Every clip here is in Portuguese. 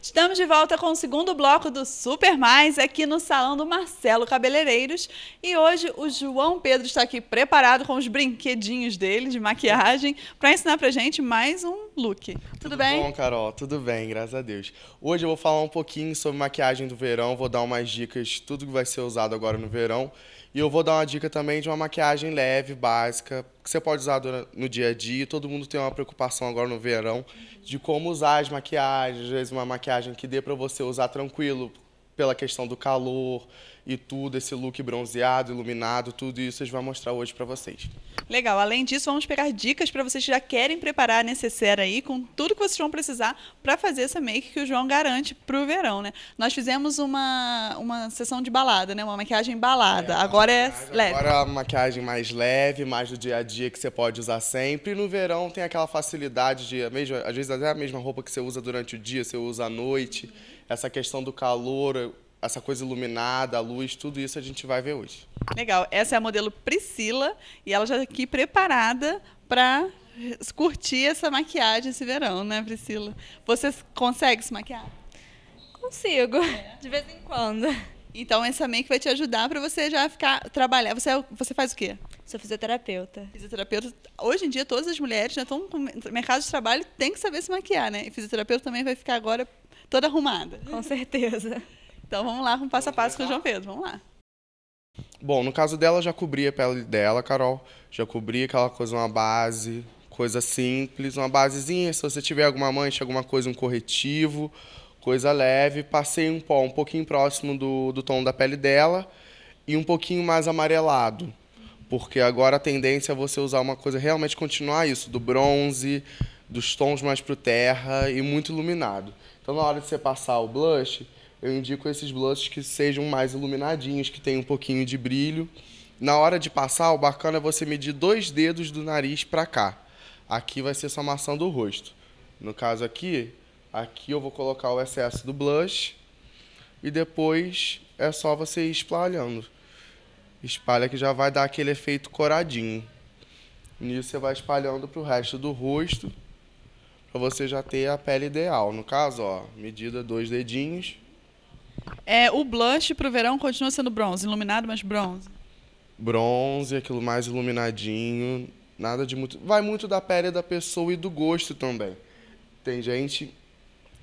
Estamos de volta com o segundo bloco do Super Mais aqui no salão do Marcelo Cabeleireiros. E hoje o João Pedro está aqui preparado com os brinquedinhos dele de maquiagem para ensinar pra gente mais um look. Tudo, Tudo bem? bom, Carol? Tudo bem, graças a Deus. Hoje eu vou falar um pouquinho sobre maquiagem do verão, vou dar umas dicas de tudo que vai ser usado agora no verão. E eu vou dar uma dica também de uma maquiagem leve, básica, que você pode usar no dia a dia. Todo mundo tem uma preocupação agora no verão de como usar as maquiagens, às vezes uma maquiagem que dê para você usar tranquilo pela questão do calor e tudo, esse look bronzeado, iluminado, tudo isso a gente vai mostrar hoje para vocês. Legal. Além disso, vamos pegar dicas para vocês que já querem preparar a necessaire aí com tudo que vocês vão precisar para fazer essa make que o João garante para o verão, né? Nós fizemos uma, uma sessão de balada, né? Uma maquiagem balada. É, agora é leve. Agora a maquiagem mais leve, mais do dia a dia que você pode usar sempre. E no verão tem aquela facilidade de, a mesma, às vezes até a mesma roupa que você usa durante o dia, você usa à noite. Essa questão do calor, essa coisa iluminada, a luz, tudo isso a gente vai ver hoje. Legal. Essa é a modelo Priscila e ela já está aqui preparada para curtir essa maquiagem esse verão, né, Priscila? Você consegue se maquiar? Consigo, de vez em quando. Então essa make vai te ajudar para você já ficar trabalhar. Você é- você faz o quê? Sou fisioterapeuta. Fisioterapeuta. Hoje em dia todas as mulheres já estão no mercado de trabalho, tem que saber se maquiar, né? E fisioterapeuta também vai ficar agora toda arrumada. Com certeza. Então vamos lá com o passo a passo com o João Pedro. Vamos lá. Bom, no caso dela, eu já cobri a pele dela, Carol. Já cobri aquela coisa, uma base, coisa simples, uma basezinha. Se você tiver alguma mancha, alguma coisa, um corretivo, coisa leve. Passei um pó um pouquinho próximo do, do tom da pele dela e um pouquinho mais amarelado. Porque agora a tendência é você usar uma coisa, realmente continuar isso, do bronze, dos tons mais pro terra e muito iluminado. Então, na hora de você passar o blush, eu indico esses blushes que sejam mais iluminadinhos, que tenham um pouquinho de brilho. Na hora de passar, o bacana é você medir dois dedos do nariz para cá. Aqui vai ser sua maçã do rosto. No caso aqui, aqui eu vou colocar o excesso do blush e depois é só você ir espalhando. Espalha que já vai dar aquele efeito coradinho. Nisso você vai espalhando para o resto do rosto, para você já ter a pele ideal. No caso, ó, medida dois dedinhos. É, o blush pro verão continua sendo bronze, iluminado, mas bronze. bronze, aquilo mais iluminadinho, nada de muito. Vai muito da pele da pessoa e do gosto também. Tem gente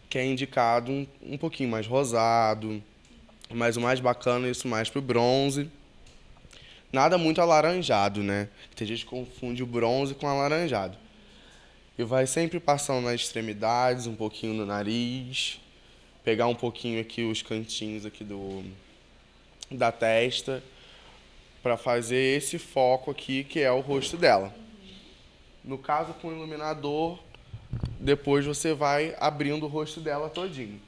que é indicado um, um pouquinho mais rosado, mas o mais bacana é isso mais pro bronze. Nada muito alaranjado, né? Tem gente que confunde o bronze com alaranjado. E vai sempre passando nas extremidades, um pouquinho no nariz, pegar um pouquinho aqui os cantinhos aqui do da testa para fazer esse foco aqui que é o rosto dela. No caso com o iluminador, depois você vai abrindo o rosto dela todinho.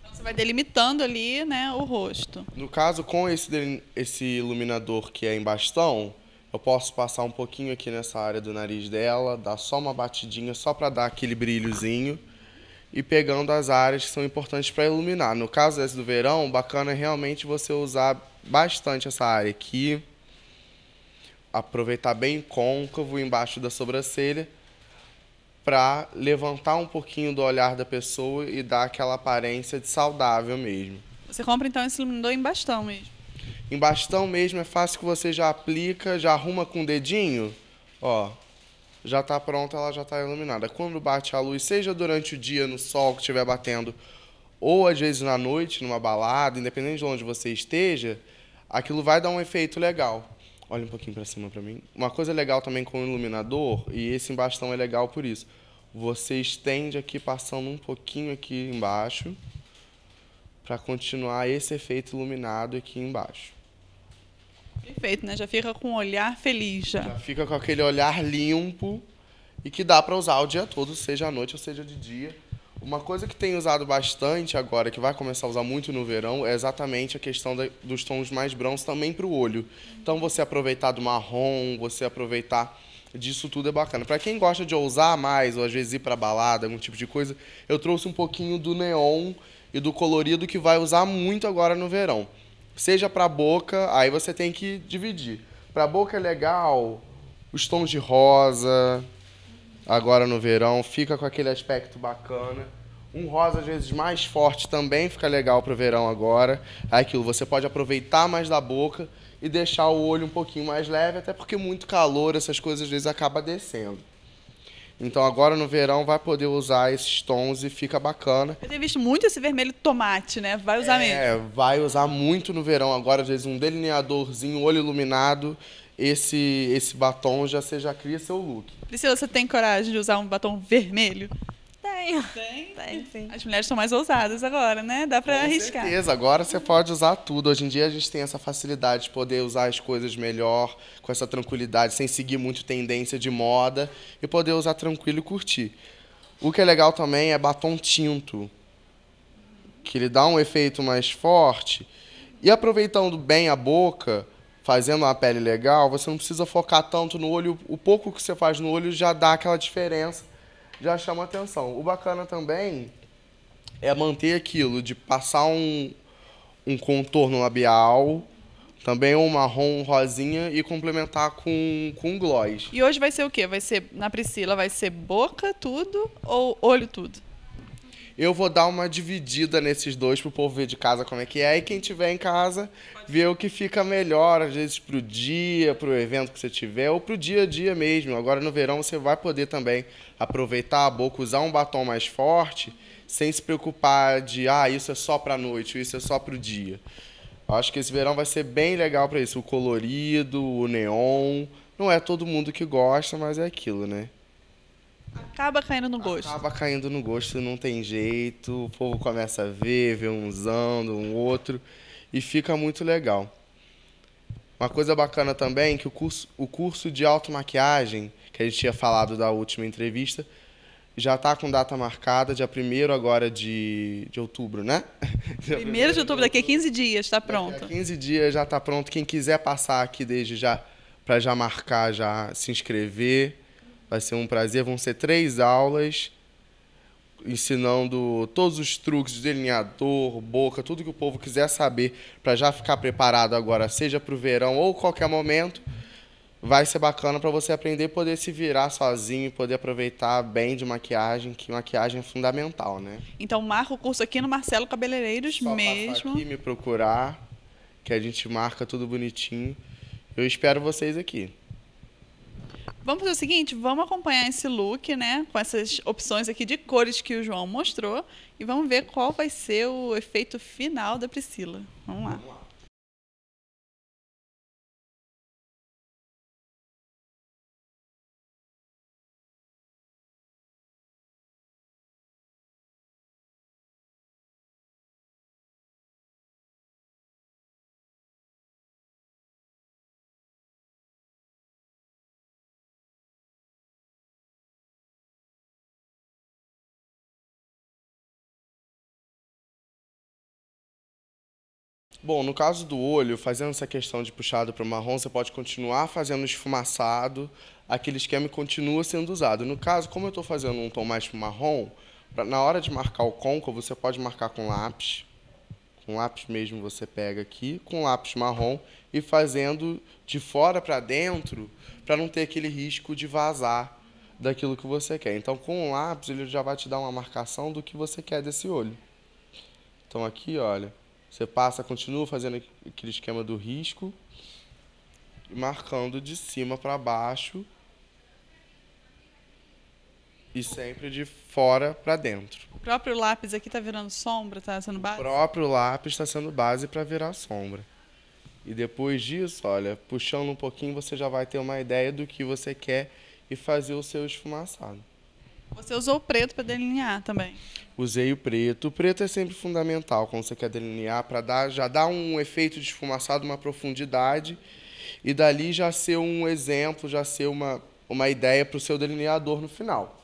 Então você vai delimitando ali, né, o rosto. No caso com esse esse iluminador que é em bastão, eu posso passar um pouquinho aqui nessa área do nariz dela, dar só uma batidinha só para dar aquele brilhozinho e pegando as áreas que são importantes para iluminar. No caso desse do verão, bacana é realmente você usar bastante essa área aqui, aproveitar bem côncavo embaixo da sobrancelha para levantar um pouquinho do olhar da pessoa e dar aquela aparência de saudável mesmo. Você compra então esse iluminador em bastão mesmo. Em bastão mesmo é fácil que você já aplica, já arruma com o dedinho, ó, já tá pronta, ela já tá iluminada. Quando bate a luz, seja durante o dia no sol que estiver batendo, ou às vezes na noite, numa balada, independente de onde você esteja, aquilo vai dar um efeito legal. Olha um pouquinho para cima para mim. Uma coisa legal também com o iluminador, e esse em bastão é legal por isso. Você estende aqui passando um pouquinho aqui embaixo para continuar esse efeito iluminado aqui embaixo. Perfeito, né? Já fica com um olhar feliz já. Já fica com aquele olhar limpo e que dá para usar o dia todo, seja à noite ou seja de dia. Uma coisa que tem usado bastante agora, que vai começar a usar muito no verão, é exatamente a questão da- dos tons mais brãos também para o olho. Então você aproveitar do marrom, você aproveitar disso tudo é bacana. Para quem gosta de ousar mais, ou às vezes ir para balada, algum tipo de coisa, eu trouxe um pouquinho do neon e do colorido que vai usar muito agora no verão. Seja para boca, aí você tem que dividir. Para boca é legal, os tons de rosa, agora no verão, fica com aquele aspecto bacana. Um rosa, às vezes, mais forte também fica legal para o verão agora. É aquilo, você pode aproveitar mais da boca e deixar o olho um pouquinho mais leve, até porque muito calor, essas coisas às vezes acaba descendo. Então agora no verão vai poder usar esses tons e fica bacana. Eu tenho visto muito esse vermelho tomate, né? Vai usar mesmo. É, vai usar muito no verão agora, às vezes um delineadorzinho, olho iluminado, esse esse batom já você já cria seu look. Priscila, você tem coragem de usar um batom vermelho? Tenho. Tem. Tem, sim. As mulheres são mais ousadas agora, né? Dá pra Com arriscar. certeza, agora você pode usar tudo. Hoje em dia a gente tem essa facilidade de poder usar as coisas melhor, com essa tranquilidade, sem seguir muito tendência de moda e poder usar tranquilo e curtir. O que é legal também é batom tinto, que ele dá um efeito mais forte. E aproveitando bem a boca, fazendo uma pele legal, você não precisa focar tanto no olho. O pouco que você faz no olho já dá aquela diferença, já chama atenção. O bacana também é manter aquilo de passar um, um contorno labial, também um marrom, um rosinha e complementar com, com gloss. E hoje vai ser o quê? Vai ser, na Priscila, vai ser boca, tudo ou olho, tudo? Eu vou dar uma dividida nesses dois pro povo ver de casa como é que é e quem tiver em casa ver o que fica melhor, às vezes pro dia, pro evento que você tiver ou pro dia a dia mesmo. Agora no verão você vai poder também aproveitar a boca, usar um batom mais forte, sem se preocupar de, ah, isso é só pra noite, isso é só pro dia. Acho que esse verão vai ser bem legal para isso, o colorido, o neon. Não é todo mundo que gosta, mas é aquilo, né? Acaba caindo no gosto. Acaba caindo no gosto, não tem jeito. O povo começa a ver, vê um usando, um outro, e fica muito legal. Uma coisa bacana também é que o curso, o curso de automaquiagem, que a gente tinha falado da última entrevista, já está com data marcada, dia 1 agora de, de outubro, né? Dia Primeiro de outubro, daqui a 15 dias, tá Daqui pronto. a 15 dias já está pronto. Quem quiser passar aqui desde já, para já marcar, já se inscrever, vai ser um prazer. Vão ser três aulas ensinando todos os truques de delineador, boca, tudo que o povo quiser saber para já ficar preparado agora, seja para o verão ou qualquer momento. Vai ser bacana para você aprender e poder se virar sozinho, poder aproveitar bem de maquiagem, que maquiagem é fundamental, né? Então marca o curso aqui no Marcelo Cabeleireiros Só mesmo. aqui me procurar, que a gente marca tudo bonitinho. Eu espero vocês aqui. Vamos fazer o seguinte, vamos acompanhar esse look, né? Com essas opções aqui de cores que o João mostrou. E vamos ver qual vai ser o efeito final da Priscila. Vamos lá. Bom, no caso do olho, fazendo essa questão de puxado para o marrom, você pode continuar fazendo esfumaçado, aquele esquema continua sendo usado. No caso, como eu estou fazendo um tom mais marrom, pra- na hora de marcar o côncavo, você pode marcar com lápis. Com lápis mesmo você pega aqui, com lápis marrom, e fazendo de fora para dentro, para não ter aquele risco de vazar daquilo que você quer. Então, com o lápis, ele já vai te dar uma marcação do que você quer desse olho. Então, aqui, olha, você passa, continua fazendo aquele esquema do risco, marcando de cima para baixo e sempre de fora para dentro. O próprio lápis aqui tá virando sombra, tá sendo O base? próprio lápis está sendo base para virar sombra. E depois disso, olha, puxando um pouquinho, você já vai ter uma ideia do que você quer e fazer o seu esfumaçado. Você usou o preto para delinear também. Usei o preto. O preto é sempre fundamental quando você quer delinear para dar já dar um efeito de esfumaçado, uma profundidade e dali já ser um exemplo, já ser uma uma ideia para o seu delineador no final.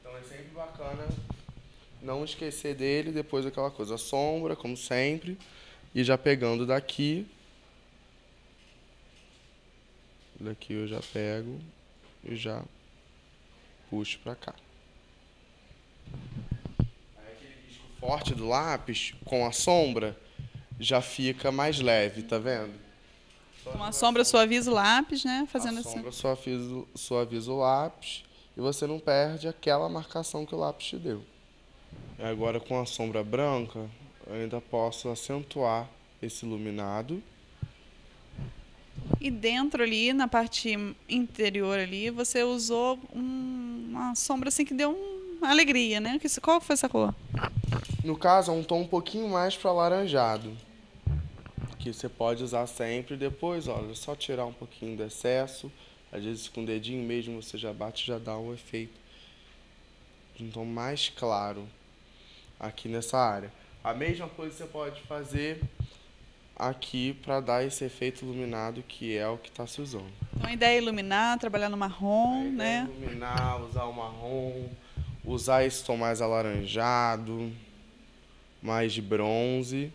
Então é sempre bacana não esquecer dele depois daquela coisa sombra, como sempre, e já pegando daqui daqui eu já pego e já puxo para cá. Aí aquele risco forte do lápis com a sombra já fica mais leve, tá vendo? Com a sombra suaviza o lápis, né? Fazendo a assim. sombra suaviza, suaviza o lápis e você não perde aquela marcação que o lápis te deu. Agora com a sombra branca, eu ainda posso acentuar esse iluminado. E dentro ali, na parte interior ali, você usou um, uma sombra assim que deu uma alegria, né? Qual foi essa cor? No caso, é um tom um pouquinho mais para alaranjado. Que você pode usar sempre. Depois, olha, só tirar um pouquinho do excesso. Às vezes com o dedinho mesmo você já bate já dá um efeito de um tom mais claro aqui nessa área. A mesma coisa você pode fazer aqui para dar esse efeito iluminado que é o que está se usando. Então a ideia é iluminar, trabalhar no marrom, né? É iluminar, usar o marrom, usar esse tom mais alaranjado, mais de bronze.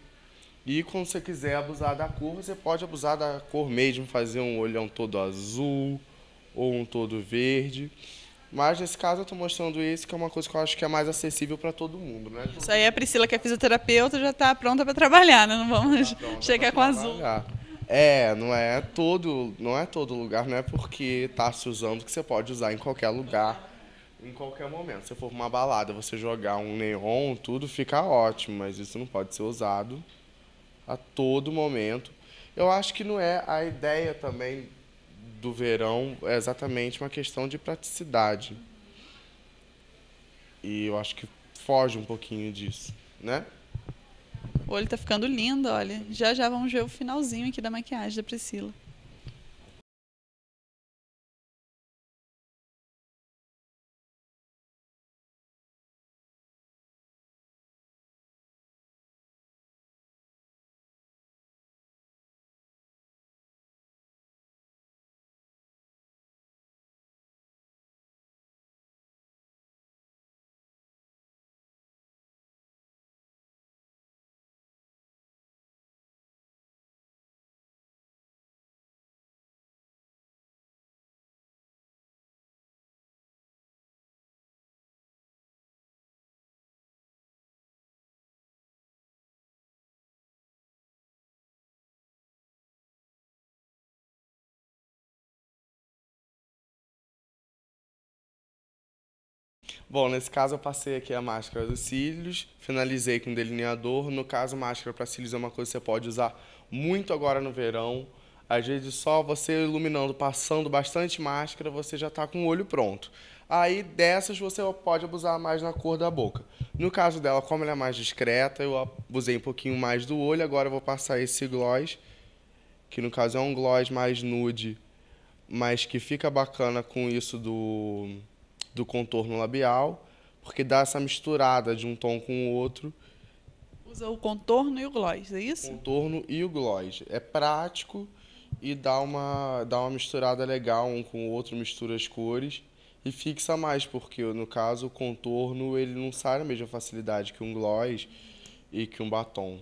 E quando você quiser abusar da cor, você pode abusar da cor mesmo, fazer um olhão todo azul ou um todo verde. Mas nesse caso eu estou mostrando esse, que é uma coisa que eu acho que é mais acessível para todo mundo, né? Isso aí a Priscila, que é fisioterapeuta, já está pronta para trabalhar, né? Não vamos tá chegar com azul. É, não é todo, não é todo lugar, não é porque está se usando que você pode usar em qualquer lugar, em qualquer momento. Se for uma balada, você jogar um neon, tudo fica ótimo, mas isso não pode ser usado a todo momento. Eu acho que não é a ideia também do verão é exatamente uma questão de praticidade. E eu acho que foge um pouquinho disso, né? O olho tá ficando lindo, olha. Já já vamos ver o finalzinho aqui da maquiagem da Priscila. Bom, nesse caso eu passei aqui a máscara dos cílios, finalizei com delineador. No caso, máscara para cílios é uma coisa que você pode usar muito agora no verão. Às vezes só você iluminando, passando bastante máscara, você já está com o olho pronto. Aí dessas você pode abusar mais na cor da boca. No caso dela, como ela é mais discreta, eu abusei um pouquinho mais do olho. Agora eu vou passar esse gloss, que no caso é um gloss mais nude, mas que fica bacana com isso do do contorno labial, porque dá essa misturada de um tom com o outro. Usa o contorno e o gloss, é isso? Contorno e o gloss. É prático e dá uma, dá uma misturada legal um com o outro, mistura as cores e fixa mais, porque no caso o contorno ele não sai na mesma facilidade que um gloss e que um batom.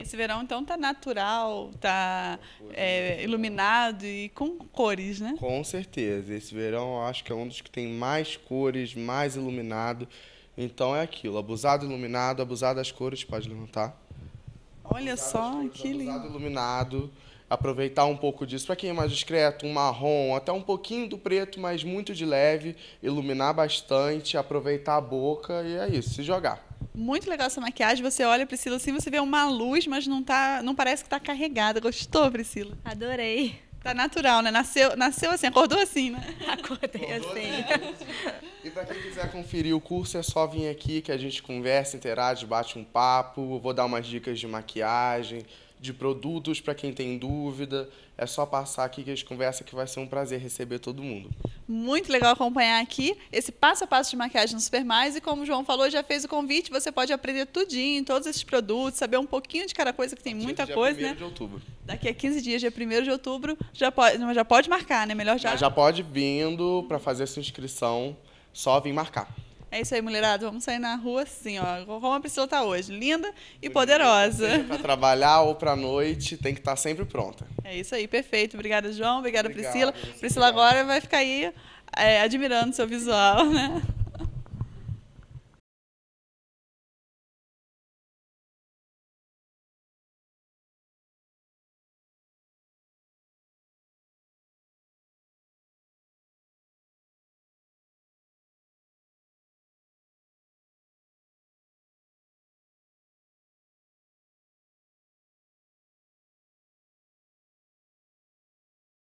Esse verão, então, tá natural, tá é, iluminado e com cores, né? Com certeza. Esse verão, eu acho que é um dos que tem mais cores, mais iluminado. Então, é aquilo. Abusado iluminado, abusado das cores, pode levantar. Olha só, cores, que lindo. Abusado iluminado. Aproveitar um pouco disso. Para quem é mais discreto, um marrom, até um pouquinho do preto, mas muito de leve. Iluminar bastante, aproveitar a boca e é isso, se jogar. Muito legal essa maquiagem. Você olha, Priscila, assim, você vê uma luz, mas não, tá, não parece que está carregada. Gostou, Priscila? Adorei. Tá natural, né? Nasceu, nasceu assim, acordou assim, né? Acordei assim. E para quem quiser conferir o curso, é só vir aqui que a gente conversa, interage, bate um papo. Vou dar umas dicas de maquiagem, de produtos para quem tem dúvida. É só passar aqui que a gente conversa que vai ser um prazer receber todo mundo. Muito legal acompanhar aqui esse passo a passo de maquiagem no Supermais e como o João falou, já fez o convite, você pode aprender tudinho, todos esses produtos, saber um pouquinho de cada coisa, que tem muita dia coisa, dia né? de outubro. Daqui a 15 dias, dia 1 de outubro, já pode, já pode marcar, né? Melhor já. Já pode vindo para fazer essa inscrição, só vir marcar. É isso aí, mulherada. Vamos sair na rua assim, ó. Como a Priscila está hoje. Linda e poderosa. Para trabalhar ou para noite, tem que estar tá sempre pronta. É isso aí, perfeito. Obrigada, João. Obrigada, Obrigado, Priscila. Priscila agora vai ficar aí é, admirando seu visual, né?